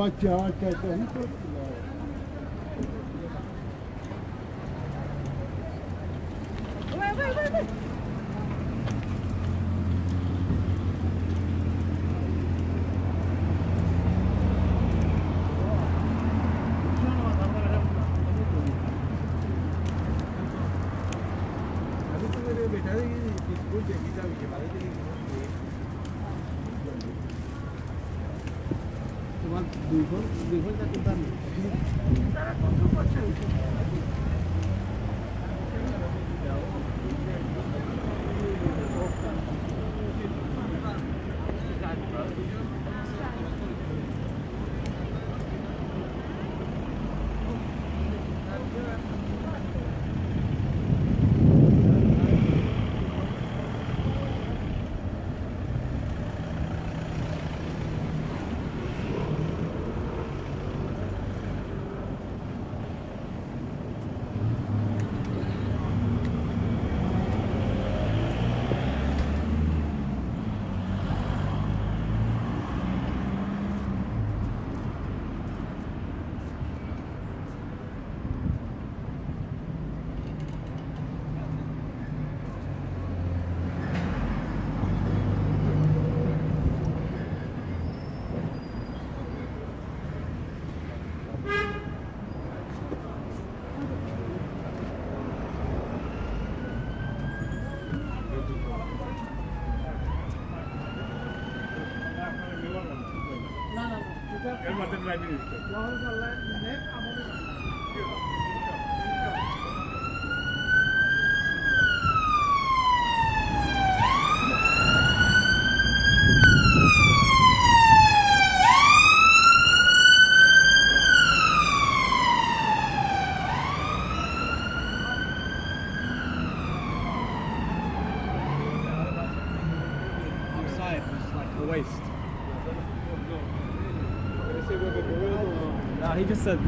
अच्छा अच्छा अच्छा তোমার দুই ঘর দুই ঘর যাতে দাম এর the waist. No, he just said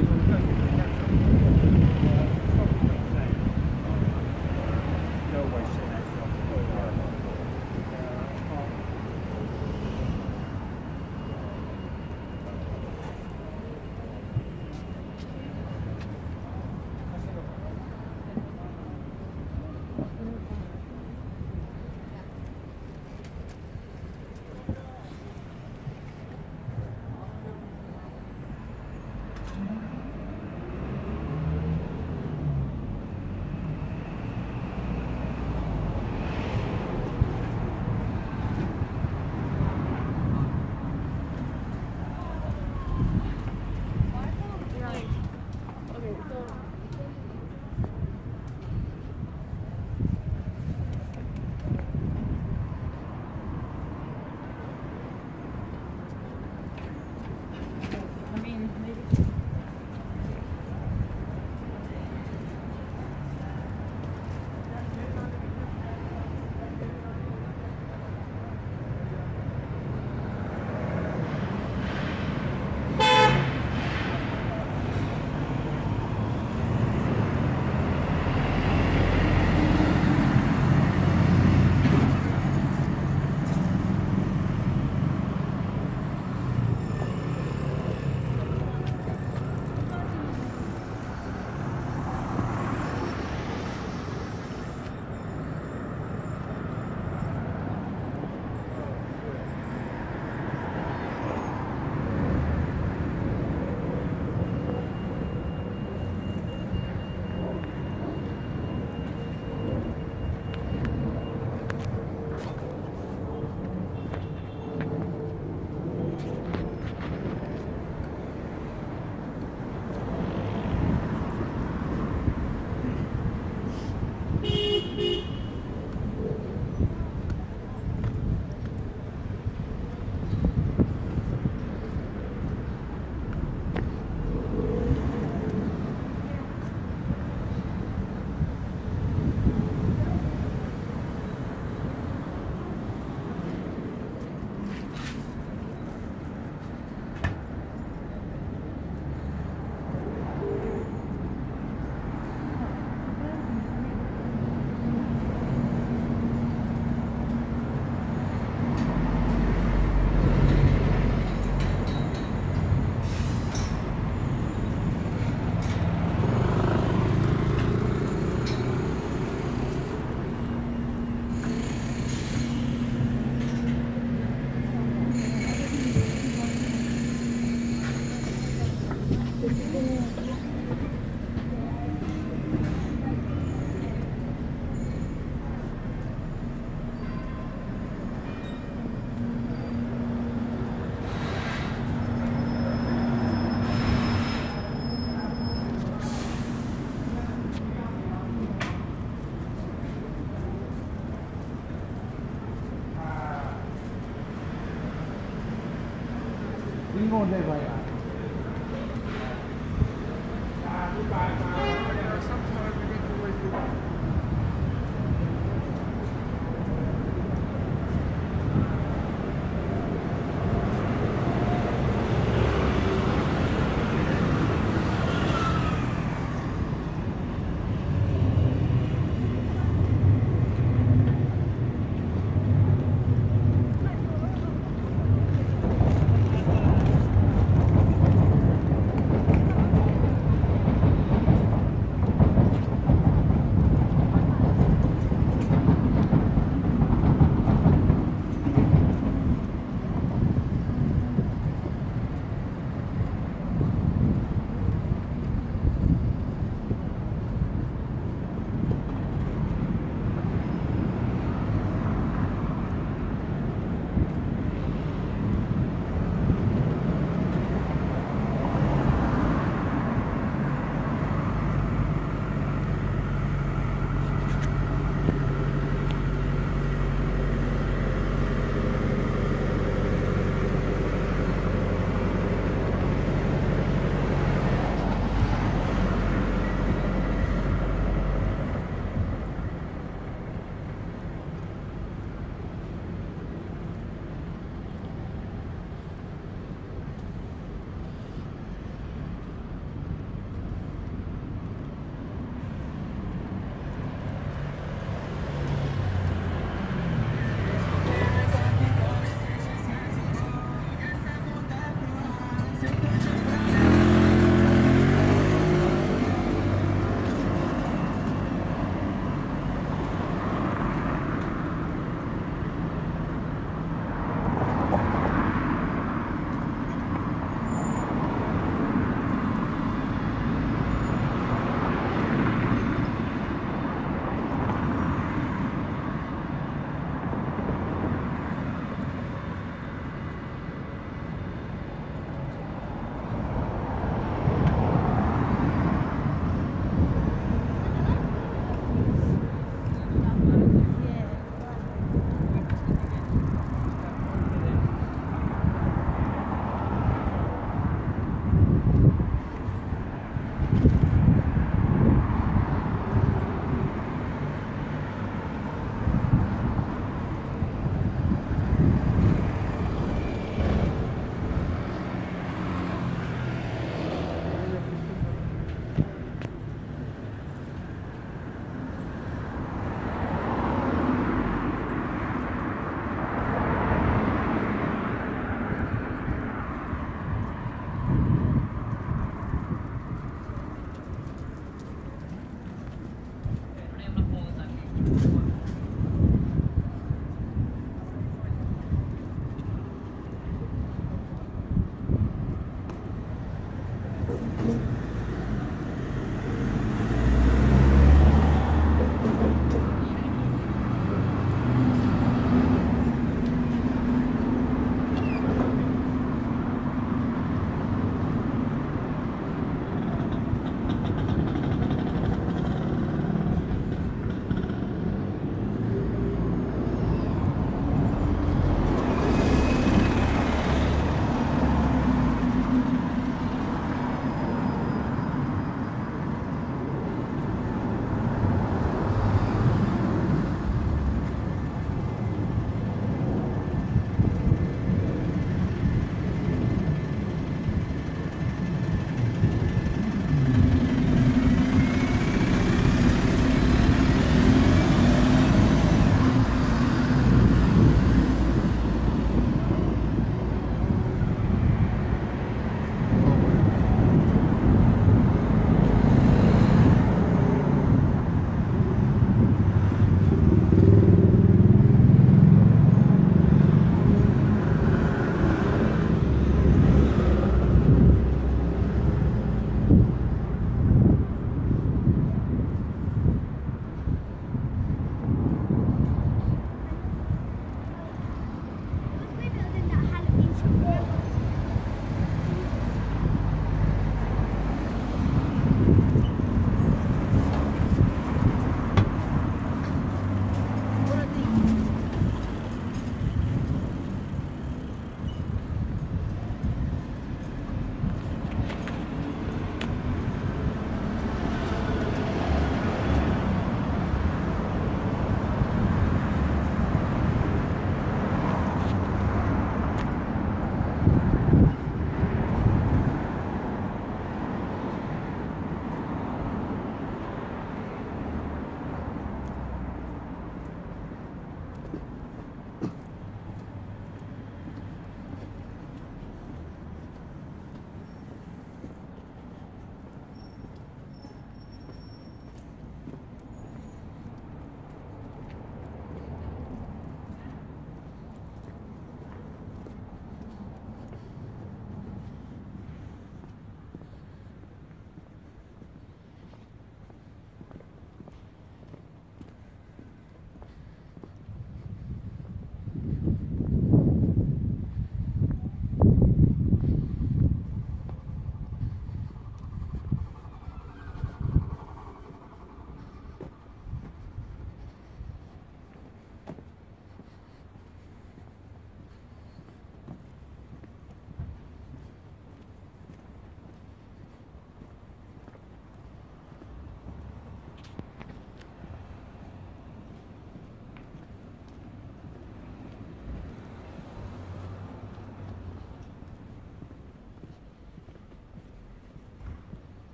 more than